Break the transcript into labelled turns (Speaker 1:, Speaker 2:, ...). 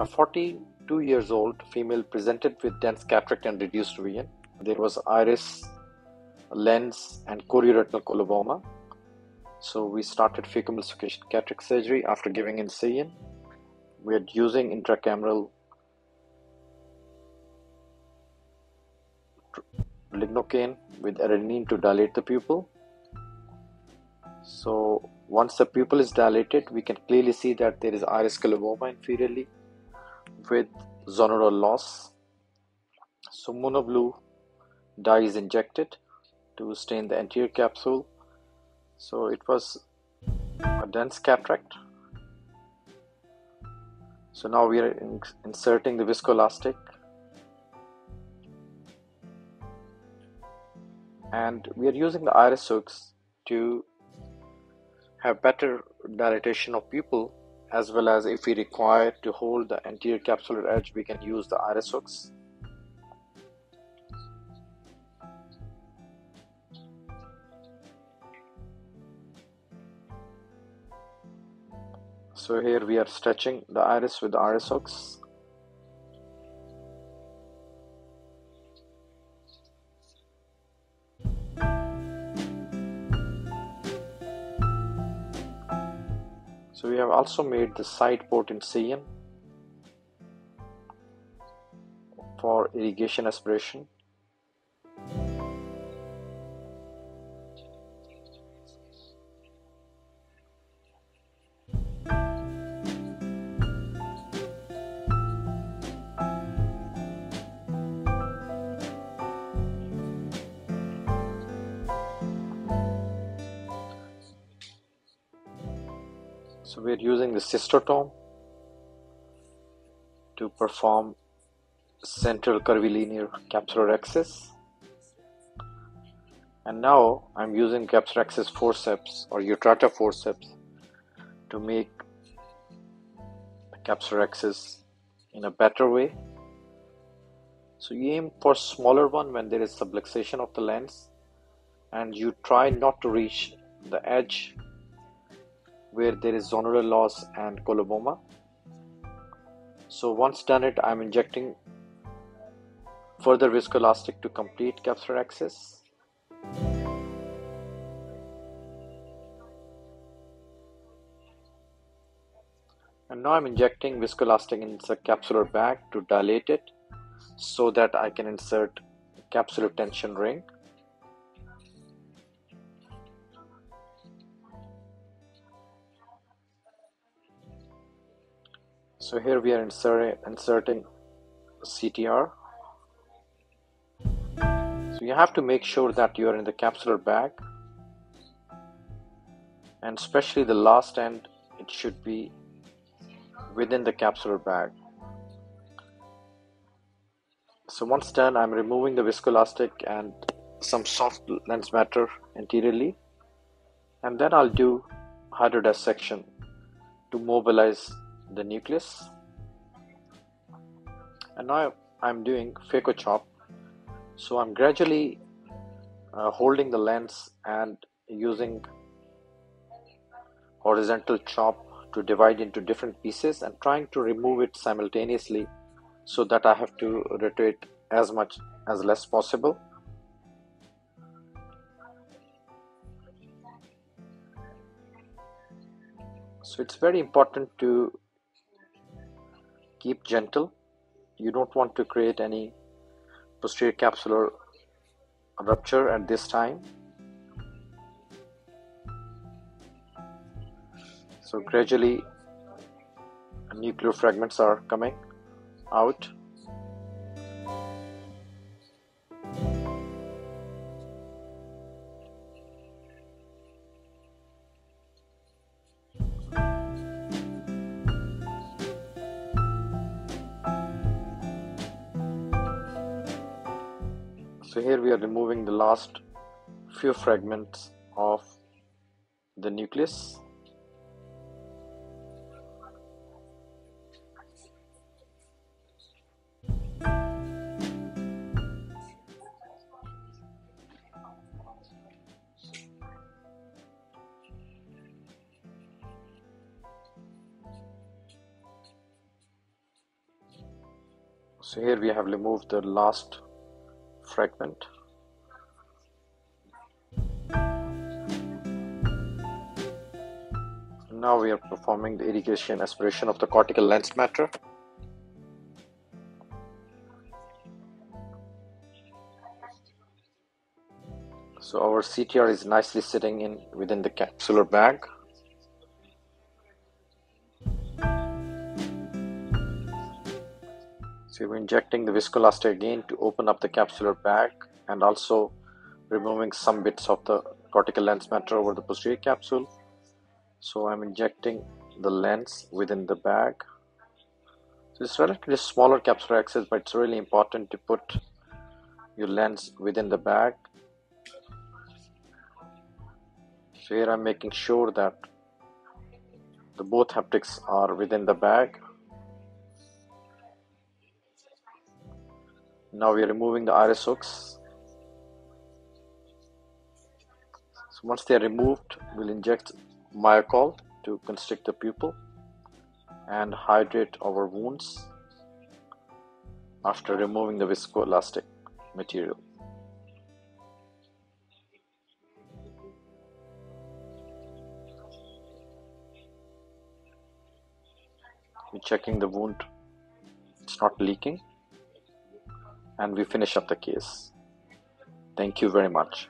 Speaker 1: A 42 years old female presented with dense cataract and reduced vision. There was iris, lens, and chorioretinal coloboma. So we started phacoemulsification cataract surgery after giving incision. We are using intracameral lignocaine with adrenaline to dilate the pupil. So once the pupil is dilated, we can clearly see that there is iris coloboma inferiorly with zonular loss. So monoblue dye is injected to stain the anterior capsule. So it was a dense cataract. So now we are in inserting the viscoelastic and we are using the iris hooks to have better dilatation of pupil as well as if we require to hold the anterior capsular edge we can use the iris hooks. So here we are stretching the iris with the iris hooks So we have also made the side port incision for irrigation aspiration. So we're using the cystotome to perform central curvilinear capsulorhexis. And now I'm using capsulorhexis forceps or Utrata forceps to make the capsulorhexis in a better way. So you aim for smaller one when there is subluxation of the lens and you try not to reach the edge where there is zonular loss and coloboma. So once done it, I'm injecting further viscoelastic to complete capsulorhexis. And now I'm injecting viscoelastic in the capsular bag to dilate it so that I can insert capsular tension ring. So here we are inserting, CTR. So you have to make sure that you are in the capsular bag and especially the last end it should be within the capsular bag. So once done I'm removing the viscoelastic and some soft lens matter anteriorly and then I'll do hydrodissection to mobilize the nucleus. And now I'm doing phaco chop. So I'm gradually uh, holding the lens and using horizontal chop to divide into different pieces and trying to remove it simultaneously so that I have to rotate as much as less possible. So it's very important to keep gentle. You don't want to create any posterior capsular rupture at this time. So gradually nuclear fragments are coming out So here we are removing the last few fragments of the nucleus. so here we have removed the last fragment. Now we are performing the irrigation aspiration of the cortical lens matter. So our CTR is nicely sitting in within the capsular bag So we're injecting the viscoelastic again to open up the capsular bag and also removing some bits of the cortical lens matter over the posterior capsule. So I'm injecting the lens within the bag. So it's relatively smaller capsulorhexis, but it's really important to put your lens within the bag. So here I'm making sure that the both haptics are within the bag Now we are removing the iris hooks. So once they are removed, we'll inject Miochol to constrict the pupil and hydrate our wounds after removing the viscoelastic material. We're checking the wound, it's not leaking and we finish up the case. Thank you very much.